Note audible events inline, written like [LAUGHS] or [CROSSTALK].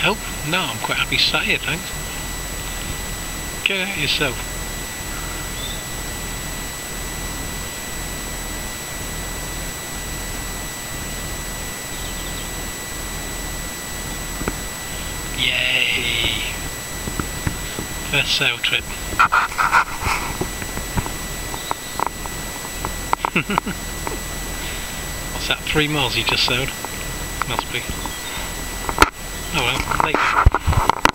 Help? No, I'm quite happy sat here, thanks. Get out yourself. Yay! First sail trip. [LAUGHS] What's that, three miles you just sailed? Must be. Later.